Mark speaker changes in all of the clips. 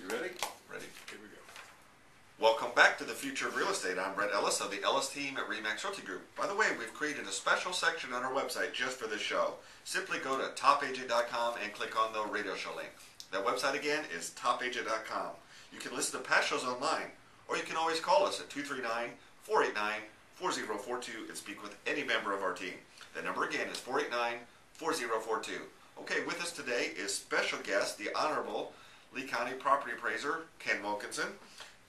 Speaker 1: You ready?
Speaker 2: Ready?
Speaker 1: Here we go.
Speaker 2: Welcome back to the Future of Real Estate. I'm Brett Ellis of the Ellis team at RE/MAX Realty Group. By the way, we've created a special section on our website just for this show. Simply go to topagent.com and click on the radio show link. That website again is topagent.com. You can listen to past shows online, or you can always call us at 239 489 4042 and speak with any member of our team. The number again is 489 4042. Okay, with us today is special guest, the Honorable Lee County Property Appraiser, Ken Wilkinson.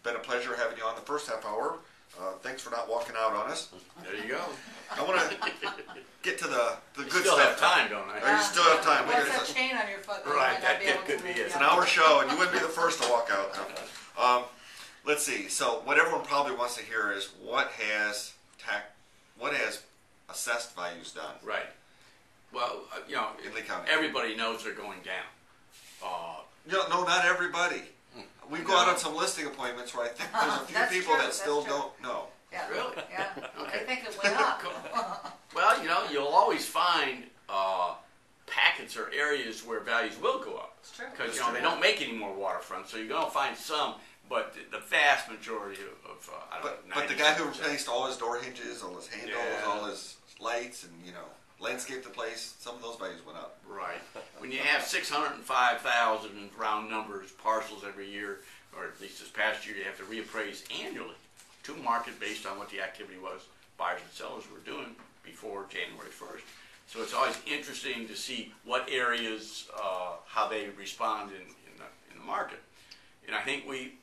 Speaker 2: Been a pleasure having you on the first half hour. Uh, thanks for not walking out on us.
Speaker 1: There you go.
Speaker 2: I want to get to the, the good
Speaker 1: Still
Speaker 2: stuff.
Speaker 1: have time, don't
Speaker 2: I?
Speaker 1: I?
Speaker 2: you still have time. We
Speaker 3: What's
Speaker 2: got-
Speaker 3: that chain on your foot? that you
Speaker 1: Right,
Speaker 3: might not
Speaker 1: that
Speaker 3: be
Speaker 1: could-
Speaker 3: able
Speaker 1: could
Speaker 3: to
Speaker 1: be it.
Speaker 2: It's an hour show, and you wouldn't be the first to walk out. Um, let's see. So, what everyone probably wants to hear is what has tax, what has assessed values done
Speaker 1: Right. Well, uh, you know,
Speaker 2: in Lee County?
Speaker 1: everybody knows they're going down. Uh,
Speaker 2: No, no, not everybody. We go out
Speaker 1: No.
Speaker 2: on some listing appointments where I think there's a few
Speaker 3: That's
Speaker 2: people
Speaker 3: true,
Speaker 2: that
Speaker 3: that's
Speaker 2: still
Speaker 3: true.
Speaker 2: don't know.
Speaker 3: Yeah.
Speaker 1: Really?
Speaker 3: Yeah.
Speaker 1: Okay.
Speaker 3: I think it went up.
Speaker 1: well, you know, you'll always find uh, packets or areas where values will go up.
Speaker 3: It's true.
Speaker 1: Because, you know, they don't make any more waterfront, so you're going to find some, but the, the vast majority of, of uh, I don't
Speaker 2: But
Speaker 1: know,
Speaker 2: but the guy who
Speaker 1: 97%.
Speaker 2: replaced all his door hinges, all his handles,
Speaker 1: Yeah.
Speaker 2: all his lights, and you know, landscaped the place, some of those values went up.
Speaker 1: Right. When you have 605,000 in round numbers parcels every year, or at least this past year, you have to reappraise annually to market based on what the activity was buyers and sellers were doing before January 1st. So it's always interesting to see what areas, uh, how they respond in, in, the, in the market. And I think we've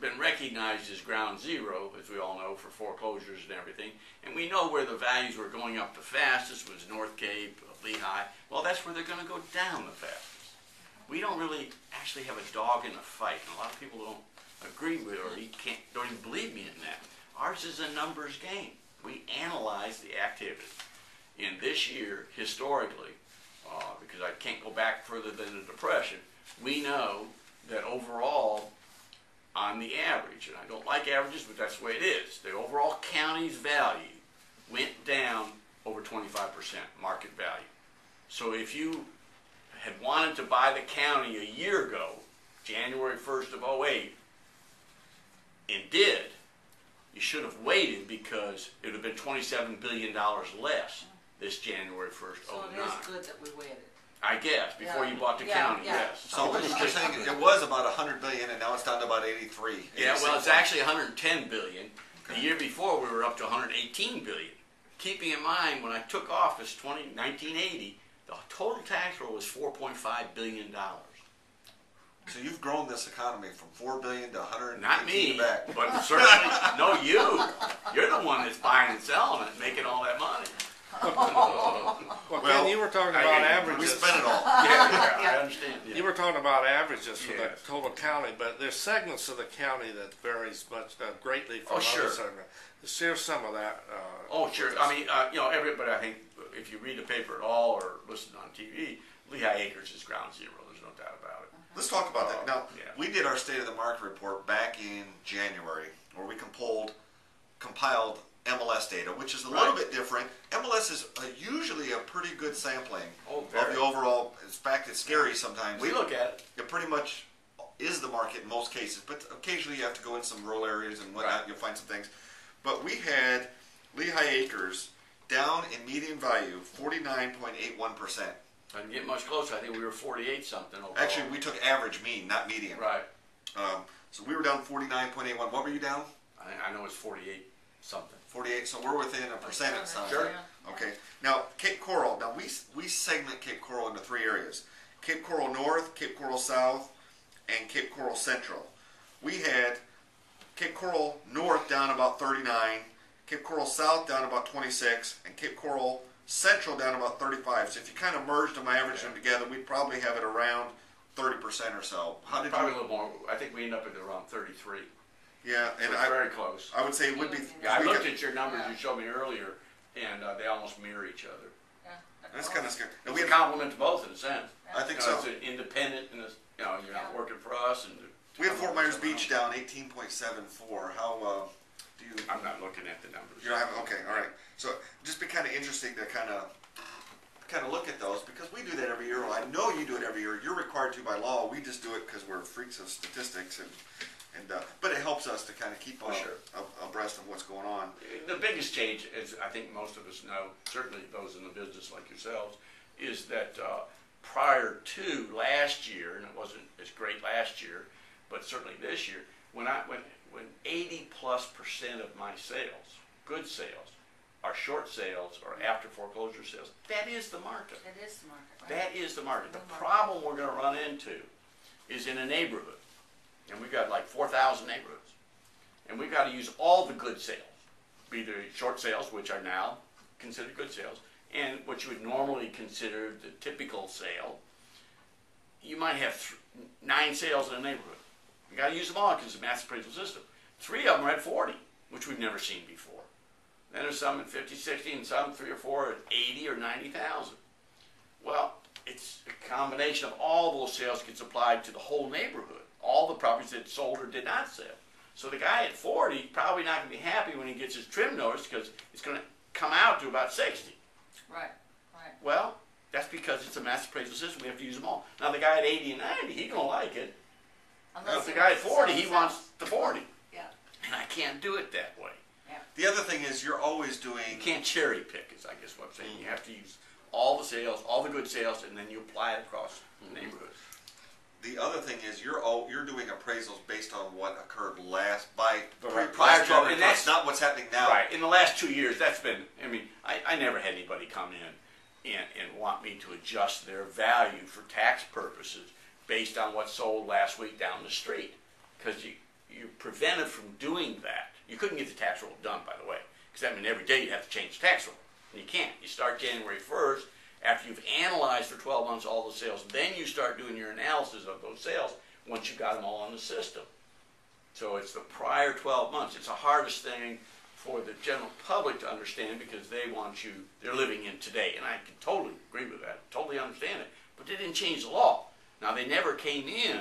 Speaker 1: been recognized as ground zero, as we all know, for foreclosures and everything. And we know where the values were going up the fastest was North Cape, Lehigh. Well, that's where they're going to go down the fastest. We don't really actually have a dog in the fight, and a lot of people don't agree with or can't don't even believe me in that. Ours is a numbers game. We analyze the activity. In this year, historically, uh, because I can't go back further than the Depression, we know that overall, on the average, and I don't like averages, but that's the way it is, the overall county's value went down over 25% market value. So if you had wanted to buy the county a year ago, January 1st of 08, and did, you should have waited because it would have been $27 billion less this January 1st,
Speaker 3: So it
Speaker 1: 09.
Speaker 3: is good that we waited.
Speaker 1: I guess, before
Speaker 3: Yeah.
Speaker 1: you bought the
Speaker 3: Yeah,
Speaker 1: county,
Speaker 3: yeah.
Speaker 1: yes.
Speaker 2: So what you're saying it was about 100 billion, and now it's down to about 83.
Speaker 1: Yeah, well,
Speaker 2: 86.
Speaker 1: it's actually 110 billion. The
Speaker 2: Okay.
Speaker 1: year before, we were up to 118 billion. Keeping in mind, when I took office 20, 1980, the total tax roll was 4.5 billion dollars.
Speaker 2: So you've grown this economy from four billion to 118
Speaker 1: Not me,
Speaker 2: back.
Speaker 1: but certainly no you. You're the one that's buying and selling it, making all that money.
Speaker 4: Well,
Speaker 2: Well,
Speaker 4: Ken, you were talking
Speaker 1: I
Speaker 4: about
Speaker 1: get it.
Speaker 2: We
Speaker 4: averages.
Speaker 2: spent it all.
Speaker 1: Yeah, yeah, I understand.
Speaker 4: You were talking about averages for
Speaker 1: Yes.
Speaker 4: the total county, but there's segments of the county that varies much uh, greatly from
Speaker 1: Oh, sure.
Speaker 4: other segments. Share some of that. Uh,
Speaker 1: Oh, sure.
Speaker 4: with
Speaker 1: I mean, uh, you know, everybody. I think if you read the paper at all or listen on TV, Lehigh Acres is ground zero. There's no doubt about it.
Speaker 2: Let's talk about that. Now,
Speaker 1: Yeah.
Speaker 2: we did our state of the market report back in January, where we compiled, compiled MLS data, which is a little bit different. MLS is uh usually a pretty good sampling
Speaker 1: Oh,
Speaker 2: of the overall. In fact, it's scary sometimes.
Speaker 1: We look at it.
Speaker 2: it pretty much is the market in most cases, but occasionally you have to go in some rural areas and whatnot.
Speaker 1: Right.
Speaker 2: You'll find some things. But we had Lehigh Acres down in median value, forty-nine point eight one percent.
Speaker 1: I didn't get much closer. I think we were 48 something overall.
Speaker 2: Actually, we took average mean, not median.
Speaker 1: right.
Speaker 2: Um, so we were down forty-nine point eight one. What were you down?
Speaker 1: I, I know it's 48 something.
Speaker 2: Forty-eight. So we're within a percent. It sounds
Speaker 1: Sure.
Speaker 2: like. Okay. Now Cape Coral. Now we we segment Cape Coral into three areas: Cape Coral North, Cape Coral South, and Cape Coral Central. We had Cape Coral North down about 39, Cape Coral South down about 26, and Cape Coral Central down about 35. So if you kind of merged them, I averaged them together, we'd probably have it around 30% or so. How did
Speaker 1: Probably a
Speaker 2: you?
Speaker 1: little more. I think we end up at around 33.
Speaker 2: Yeah,
Speaker 1: So
Speaker 2: and
Speaker 1: it's
Speaker 2: I,
Speaker 1: very close.
Speaker 2: I would say it would be.
Speaker 1: Yeah, I
Speaker 2: we
Speaker 1: looked
Speaker 2: got-
Speaker 1: at your numbers
Speaker 3: Yeah.
Speaker 1: you showed me earlier, and uh, they almost mirror each other.
Speaker 3: Yeah.
Speaker 2: That's kind of scary. And
Speaker 1: It's
Speaker 2: we
Speaker 1: a
Speaker 2: had,
Speaker 1: compliment to both in a sense.
Speaker 2: I think
Speaker 1: You know,
Speaker 2: so.
Speaker 1: It's an independent, and it's, you know, you're not working for us. And
Speaker 2: We have Fort Myers Beach down 18.74. How uh, do you?
Speaker 1: I'm not looking at the numbers.
Speaker 2: You don't okay, all right. So just be kind of interesting to kind of kind of look at those because we do that every year. Well, I know you do it every year. You're required to by law. We just do it because we're freaks of statistics and, and, uh, but it helps us to kind of keep
Speaker 1: For
Speaker 2: uh,
Speaker 1: sure.
Speaker 2: ab- abreast of what's going on.
Speaker 1: The biggest change, as I think most of us know, certainly those in the business like yourselves, is that uh, prior to last year, and it wasn't as great last year, but certainly this year, when I when when 80 plus percent of my sales, good sales, are short sales or after foreclosure sales, that is the market.
Speaker 3: It is the market, right?
Speaker 1: That is the market. The
Speaker 3: The
Speaker 1: problem we're gonna run into is in a neighborhood, and we've got like four thousand neighborhoods, and we've gotta use all the good sales, be the short sales, which are now considered good sales, and what you would normally consider the typical sale. You might have nine sales in a neighborhood. You've gotta use them all because it's a mass appraisal system. Three of them are at forty, which we've never seen before. Then there's some at 50, 60, and some three or four at 80 or 90,000. Well, it's a combination of all those sales gets applied to the whole neighborhood. All the properties that sold or did not sell. So the guy at 40 probably not going to be happy when he gets his trim notice because it's going to come out to about 60.
Speaker 3: Right, right.
Speaker 1: Well, that's because it's a mass appraisal system. We have to use them all. Now the guy at 80 and 90, he don't like it.
Speaker 3: Unless
Speaker 1: But the guy at 40, he wants the 40.
Speaker 3: Yeah,
Speaker 1: And I can't do it that way.
Speaker 2: The other thing is you're always doing.
Speaker 1: You can't cherry pick, is I guess what I'm saying. You mm. have to use all the sales, all the good sales, and then you apply it across the neighborhood.
Speaker 2: The other thing is you're all, you're doing appraisals based on what occurred last by
Speaker 1: Right. Prior to- and that's-
Speaker 2: not what's happening now.
Speaker 1: Right. In the last two years, that's been. I mean, I, I never had anybody come in and, and want me to adjust their value for tax purposes based on what sold last week down the street, because you you're prevented from doing that. You couldn't get the tax roll done, by the way, because that means every day you have to change the tax roll. And you can't. You start January first. After you've analyzed for 12 months all the sales, then you start doing your analysis of those sales once you've got them all in the system. So it's the prior 12 months. It's the hardest thing for the general public to understand because they want you, they're living in today. And I can totally agree with that, totally understand it. But they didn't change the law. Now, they never came in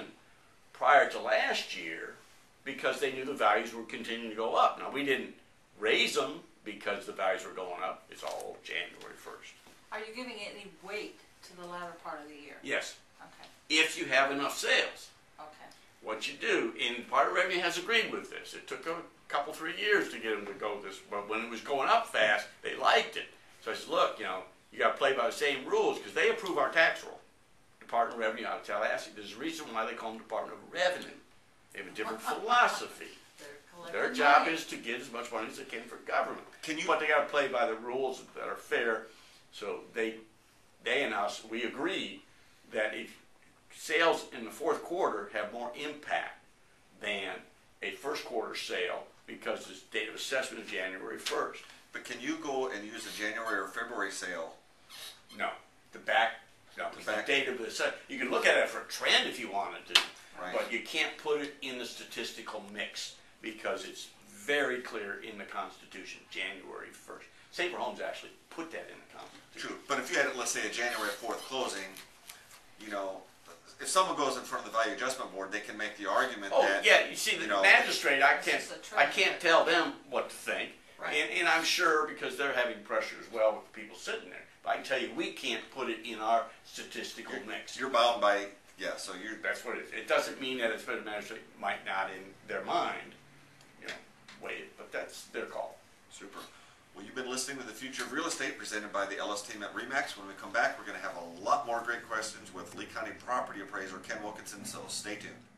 Speaker 1: prior to last year because they knew the values were continuing to go up. Now, we didn't raise them because the values were going up. It's all January 1st.
Speaker 3: Are you giving it any weight to the latter part of the year?
Speaker 1: Yes,
Speaker 3: Okay,
Speaker 1: if you have enough sales.
Speaker 3: okay,
Speaker 1: what you do, and part of revenue has agreed with this. It took a couple, three years to get them to go this, but when it was going up fast, they liked it. So I said, look, you know, you got to play by the same rules because they approve our tax roll. Department of Revenue out of Tallahassee. There's a reason why they call them Department of Revenue. They have a different philosophy. Their job
Speaker 3: money.
Speaker 1: is to get as much money as they can for government.
Speaker 2: Can you-
Speaker 1: But they got to play by the rules that are fair. So they, they and us, we agree that if sales in the fourth quarter have more impact than a first quarter sale because the date of assessment is January first.
Speaker 2: But can you go and use a January or February sale?
Speaker 1: No, the back, no,
Speaker 2: The
Speaker 1: the
Speaker 2: back.
Speaker 1: date of the assess, you can look at it for a trend if you wanted to.
Speaker 2: Right.
Speaker 1: But you can't put it in the statistical mix because it's very clear in the Constitution, January first. Save Our Homes actually put that in the Constitution.
Speaker 2: True. But if you had, let's say, a January fourth closing, you know, if someone goes in front of the value adjustment board, they can make the argument
Speaker 1: Oh,
Speaker 2: that.
Speaker 1: yeah, you see, the
Speaker 2: you know-
Speaker 1: magistrate, I
Speaker 3: It's
Speaker 1: can't,
Speaker 3: just a
Speaker 1: I
Speaker 3: trend.
Speaker 1: can't tell them what to think.
Speaker 3: Right.
Speaker 1: And, and I'm sure because they're having pressure as well with the people sitting there. But I can tell you, we can't put it in our statistical mix.
Speaker 2: You're bound by, yeah, so you're,
Speaker 1: That's what it is. It doesn't mean that a special magistrate might not in their mind, you know, weigh it, but that's their call.
Speaker 2: super. Well, you've been listening to The Future of Real Estate presented by the Ellis team at RE/MAX. When we come back, we're gonna have a lot more great questions with Lee County property appraiser Ken Wilkinson, so stay tuned.